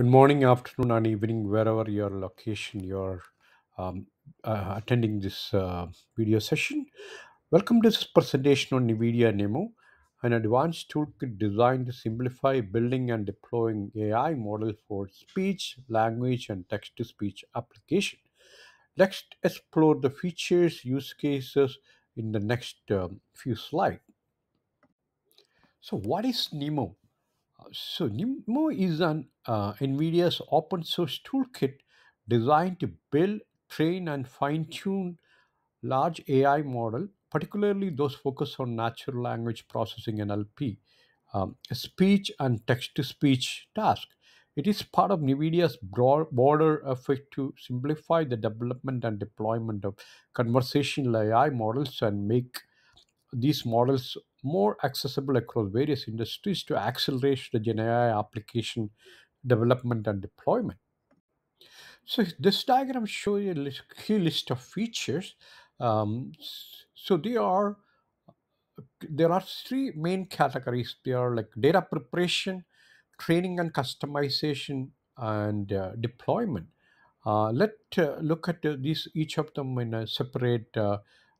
Good morning, afternoon, and evening, wherever your location you're um, uh, attending this uh, video session. Welcome to this presentation on NVIDIA NeMo, an advanced toolkit designed to simplify building and deploying AI models for speech, language, and text to speech application. Let's explore the features, use cases in the next um, few slides. So, what is NeMo? So NeMo is an uh, NVIDIA's open source toolkit designed to build, train, and fine tune large AI model, particularly those focused on natural language processing NLP, um, speech and text to speech task. It is part of NVIDIA's broad, broader effort to simplify the development and deployment of conversational AI models and make these models more accessible across various industries to accelerate the Gen AI application development and deployment. So this diagram shows you a list, key list of features. Um, so they are there are three main categories. They are like data preparation, training and customization, and uh, deployment. Uh, let uh, look at uh, these each of them in a separate uh,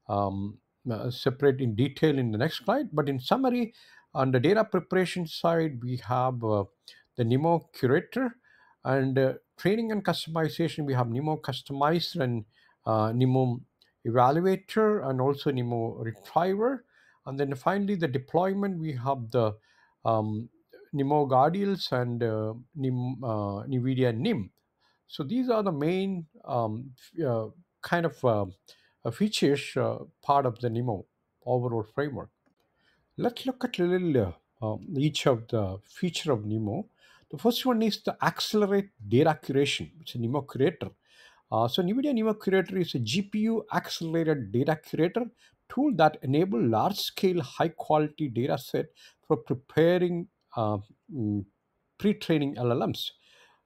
um, uh, separate in detail in the next slide. But in summary, on the data preparation side, we have uh, the Nemo Curator, and uh, training and customization. We have Nemo Customizer and uh, Nemo Evaluator, and also Nemo Retriever. And then finally, the deployment. We have the um, Nemo Guardrails and uh, Nim, uh, NVIDIA NIM. So these are the main um, kind of uh, uh, features uh, part of the NEMO overall framework. Let's look at little uh, um, each of the feature of NEMO. The first one is the accelerate data curation. It's a NEMO curator. Uh, so NVIDIA NEMO Curator is a GPU accelerated data curator tool that enable large scale high quality data set for preparing uh, mm, pre-training LLMs.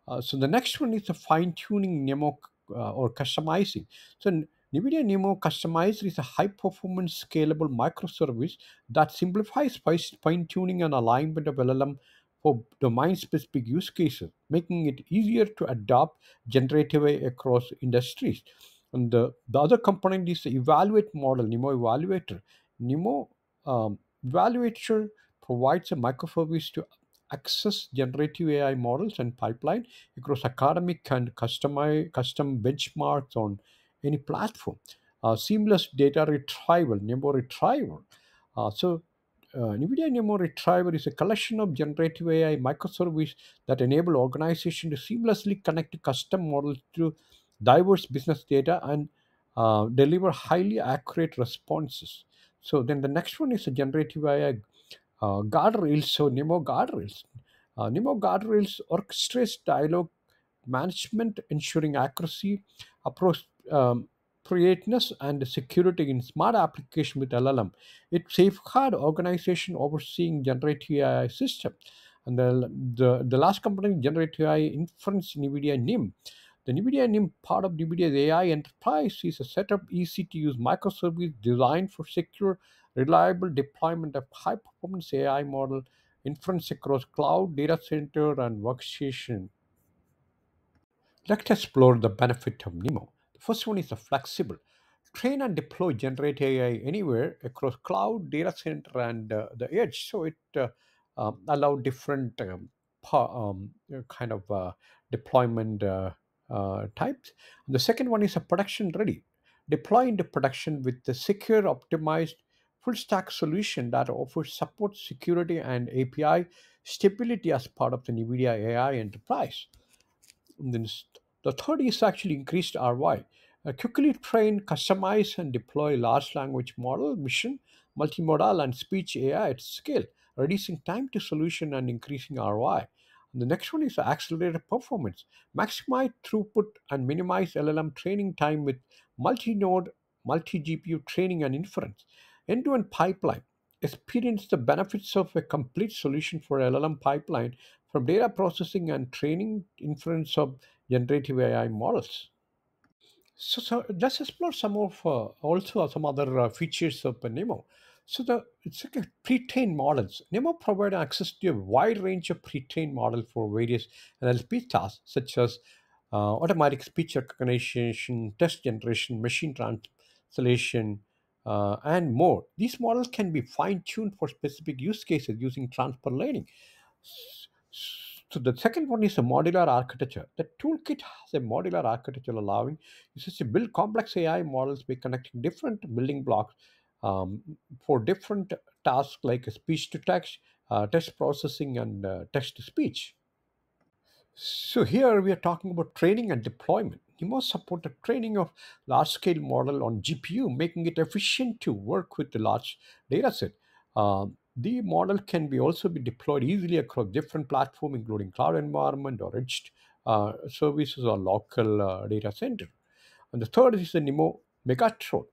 Uh, so the next one is the fine-tuning Nemo uh, or customizing. So NVIDIA Nemo Customizer is a high-performance scalable microservice that simplifies fine-tuning and alignment of LLM for domain-specific use cases, making it easier to adopt generative AI across industries. And the, the other component is the evaluate model, Nemo Evaluator. Nemo um, Evaluator provides a microservice to access generative AI models and pipeline across academic and customi- custom benchmarks on any platform. Uh, seamless data retrieval, Nemo Retriever. Uh, so, uh, NVIDIA Nemo Retriever is a collection of generative AI microservices that enable organization to seamlessly connect custom models to diverse business data and uh, deliver highly accurate responses. So then the next one is a generative AI uh, guardrails. So Nemo guardrails. Uh, Nemo guardrails orchestrates dialogue management, ensuring accuracy, approach, um, appropriateness, and security in smart application with LLM. It safeguard organization overseeing generative AI system. And the, the, the last component, generative AI inference NVIDIA NIM. The NVIDIA NIM part of NVIDIA's AI enterprise is a set of easy to use microservice designed for secure, reliable deployment of high performance AI model inference across cloud, data center, and workstation Let's explore the benefit of Nemo. First one is the flexible. Train and deploy generate AI anywhere across cloud, data center, and uh, the edge. So it uh, um, allow different um, um, uh, kind of uh, deployment uh, uh, types. the second one is a production ready. Deploy into production with the secure, optimized, full stack solution that offers support, security, and API stability as part of the NVIDIA AI enterprise. And then the third is actually increased ROI. Quickly train, customize, and deploy large language model, mission, multimodal, and speech AI at scale, reducing time to solution and increasing ROI. And the next one is accelerated performance. Maximize throughput and minimize LLM training time with multi-node, multi-GPU training and inference. End-to-end pipeline. Experience the benefits of a complete solution for LLM pipeline from data processing and training inference of generative AI models. So, so let's explore some of uh, also some other uh, features of Nemo. So the it's like a pre-trained models. Nemo provide access to a wide range of pre-trained models for various NLP tasks such as uh, automatic speech recognition, text generation, machine translation, uh, and more. These models can be fine-tuned for specific use cases using transfer learning. So the second one is a modular architecture. The toolkit has a modular architecture allowing users to build complex AI models by connecting different building blocks um, for different tasks like speech to text, uh, text processing, and uh, text to speech. So here we are talking about training and deployment. You must support the training of large-scale model on GPU, making it efficient to work with the large data set. Um, the model can be also be deployed easily across different platform, including cloud environment or edge uh, services or local uh, data center. And the third is the Nemo Megatron.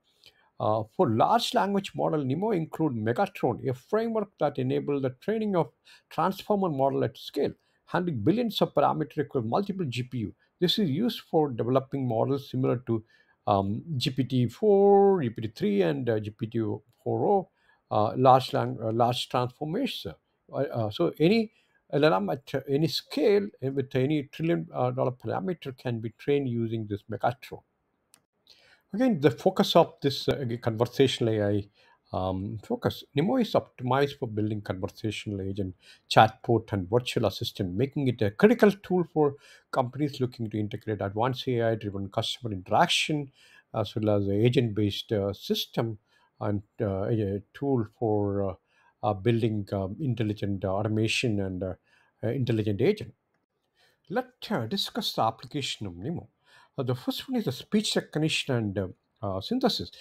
Uh, for large language model, NEMO include Megatron, a framework that enables the training of transformer model at scale, handling billions of parameters across multiple GPU. This is used for developing models similar to um, GPT-4, GPT-3, and uh, GPT-4o, uh, large lang- uh, large transformation. Uh, uh, so any LLM at any scale uh, with any trillion uh, dollar parameter can be trained using this Megatron. Again, the focus of this uh, conversational AI um, focus. Nemo is optimized for building conversational agent, chatbot, and virtual assistant, making it a critical tool for companies looking to integrate advanced AI-driven customer interaction, as well as agent-based uh, system and uh, a tool for uh, uh, building um, intelligent automation and uh, uh, intelligent agent. Let's uh, discuss the application of Nemo. Uh, the first one is the speech recognition and uh, uh, synthesis.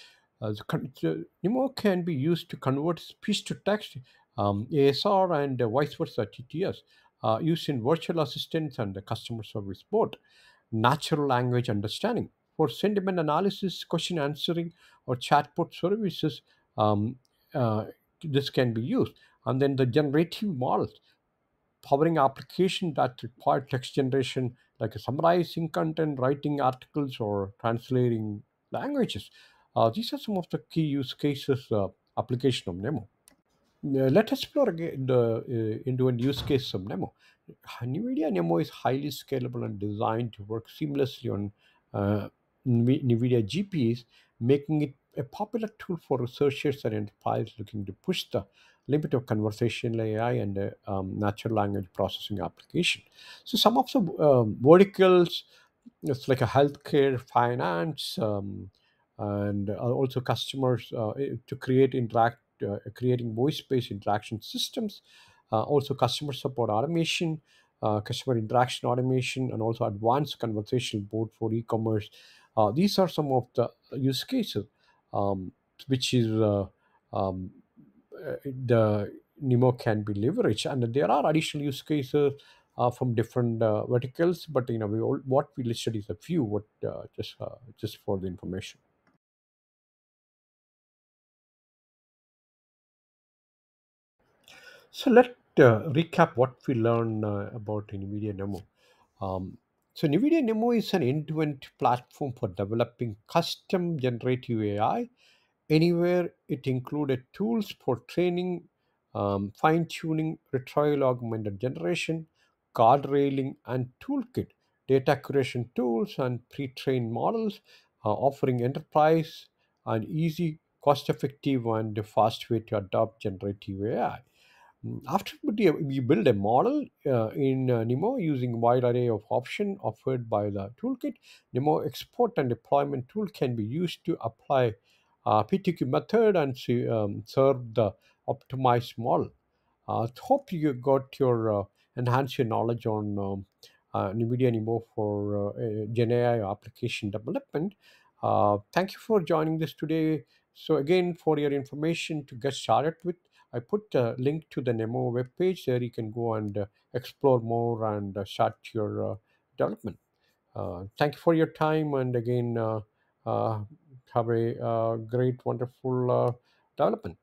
Uh, the, Nemo can be used to convert speech to text, um, ASR, and uh, vice versa, TTS, uh, used in virtual assistants and the customer service board. Natural language understanding. For sentiment analysis, question answering, or chatbot services, um, uh, this can be used. And then the generative models powering application that require text generation like summarizing content writing articles or translating languages uh, these are some of the key use cases uh, application of nemo uh, let us explore again the uh, into a use case of Nemo. NVIDIA Nemo is highly scalable and designed to work seamlessly on uh, NVIDIA GPUs, making it a popular tool for researchers and enterprises looking to push the limit of conversational AI and uh, um, natural language processing application. So some of the um, verticals, it's like a healthcare, finance, um, and also customers uh, eh, to create interact uh, creating voice-based interaction systems uh, also customer support automation uh, customer interaction automation and also advanced conversational board for e-commerce uh, these are some of the use cases um, which is uh, um, uh, the Nemo can be leveraged, and there are additional use cases uh, from different uh, verticals. But you know, we all, what we listed is a few. What uh, just just for the information. So let recap what we learned about NVIDIA Nemo. Um, so NVIDIA Nemo is an end-to-end platform for developing custom generative AI anywhere it included tools for training, um, fine tuning, retrieval augmented generation, guard railing, and toolkit, data curation tools, and pre trained models, uh, offering enterprise an easy, cost effective, and fast way to adopt generative AI. Mm, After we build a model uh, in uh, Nemo using wide array of options offered by the toolkit, Nemo export and deployment tool can be used to apply uh, PTQ method and um, serve the optimized model. Uh, hope you got your uh, enhance your knowledge on um, uh, NVIDIA Nemo for uh, uh, Gen AI application development. Uh, thank you for joining this today. So again, for your information to get started with, I put a link to the Nemo webpage. There you can go and uh, explore more and uh, start your uh, development. Thank you for your time, and again, have a great, wonderful development.